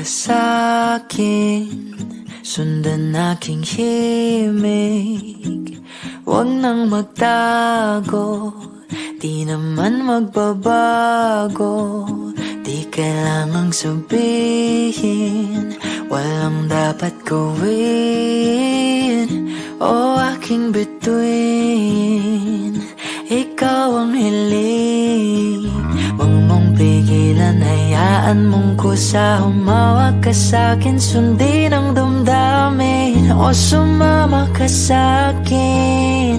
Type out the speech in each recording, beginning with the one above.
ka sa'kin Sundan aking himig Huwag nang magtago Di naman magbabago Di kailangang sabihin Walang dapat gawin O aking bituin Ikaw ang hiling pigilan Hayaan mong kusa Humawak ka sa'kin Sundin ang damdamin. O sumama ka sa'kin.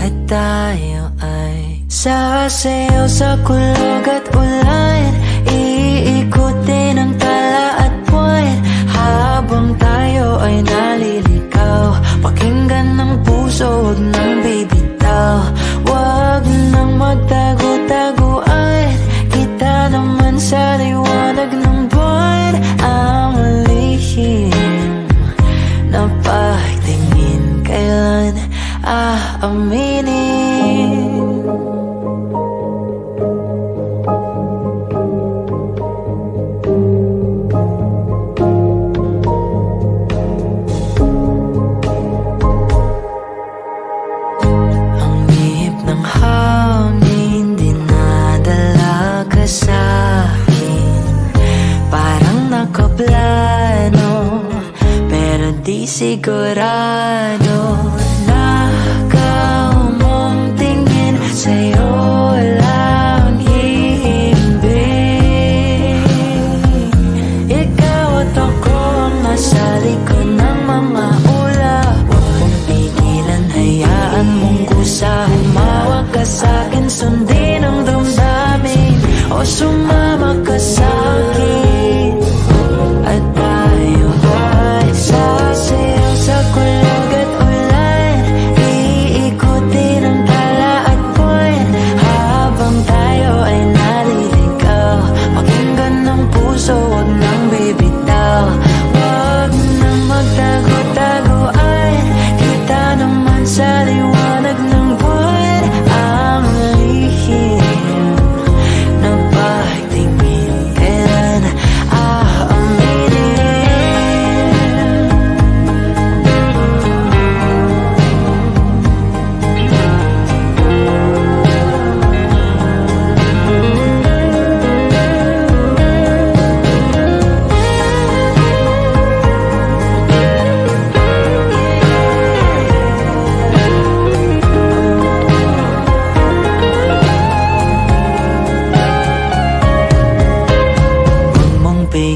At tayo ay Sasayaw sa kulog at ulan Iikutin ang tala at buwan Habang tayo ay nalilikaw Pakinggan ng puso, huwag nang bibitaw di sigurado Nakaw mong tingin Sa'yo lang hihimbing Ikaw at ako nasa likod ng mga ulap. Huwag mong pigilan, hayaan mong kusa Humawak ka sa'kin, sundin ang damdamin. O sumama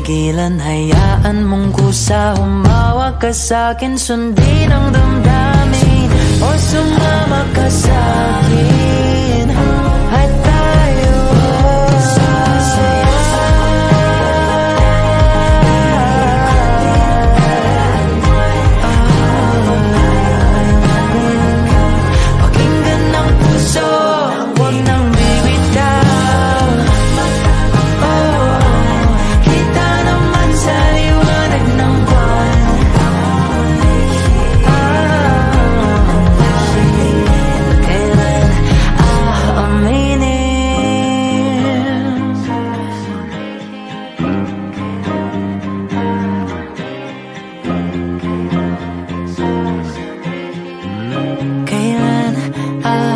pigilan, hayaan mong kusa. Humawak ka sa'kin, sundin ang damdamin. O sumama ka sa'kin I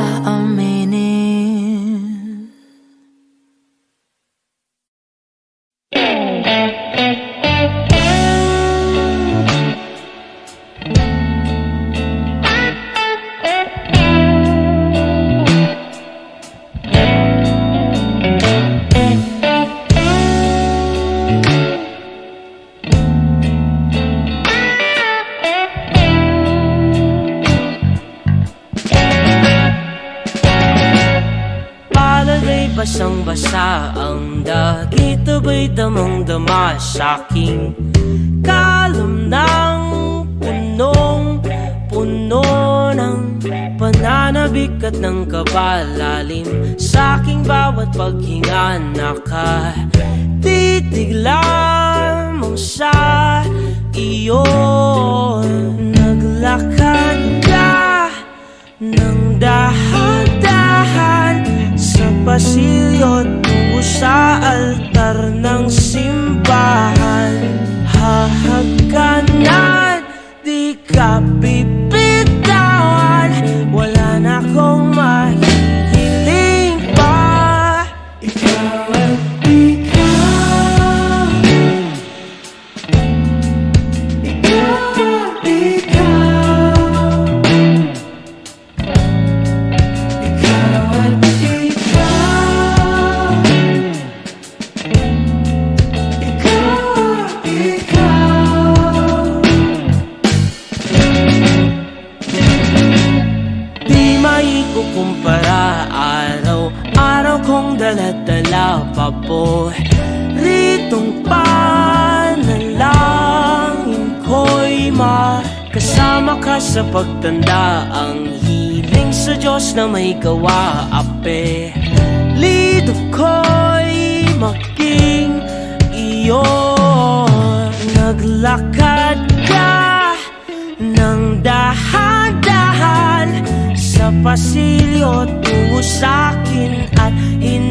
sa'king kalam ng punong Puno ng pananabik at ng kabalalim. Sa'king bawat paghinga nakatitig lamang sa iyo Naglakad pagtanda Ang hiling sa Diyos na may gawa ape. Lido ko'y maging iyo Naglakad ka ng dahan-dahan Sa pasilyo tungo sa'kin at hinawakan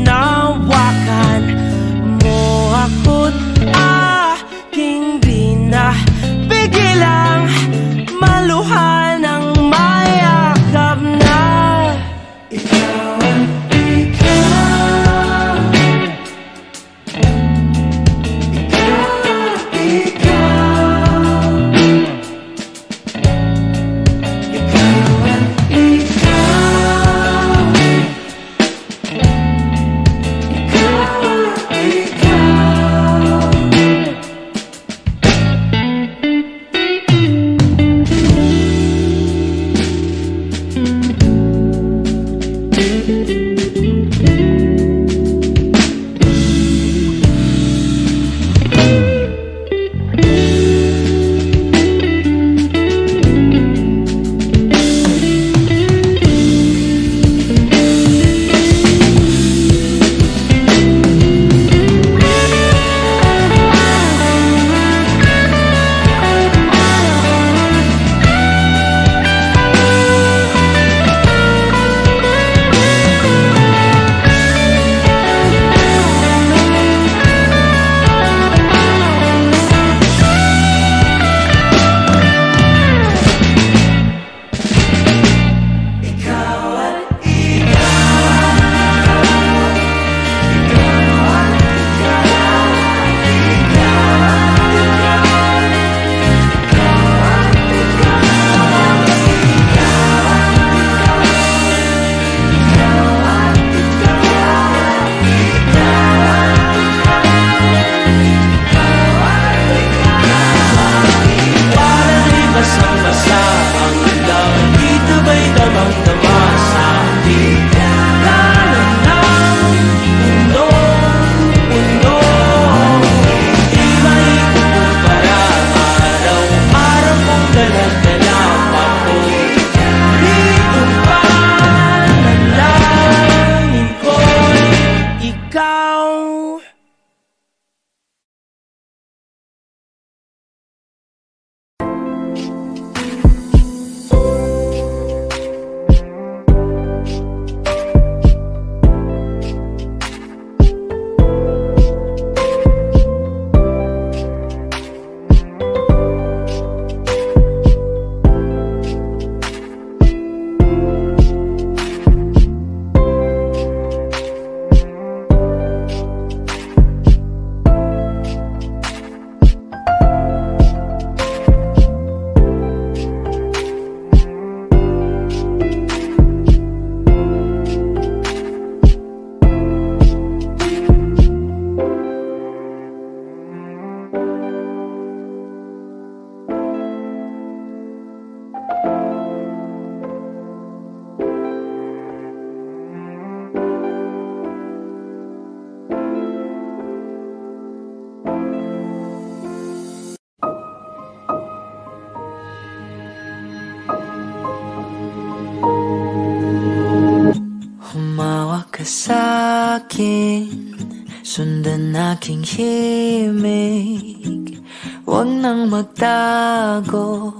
ka sa'kin Sundan aking himig Huwag nang magtago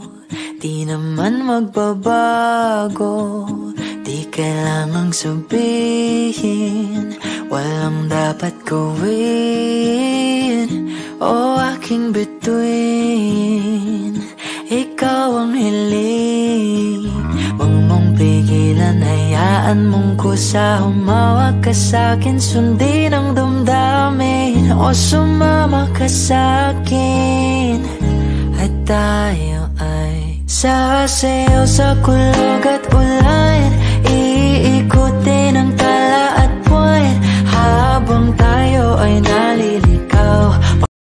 Di naman magbabago Di kailangang sabihin Walang dapat gawin O aking bituin Ikaw ang hiling pigilan, hayaan mong kusa Humawak ka sa'kin, sundin ang damdamin. O sumama ka sa'kin At tayo ay sasayaw sa kulog at ulan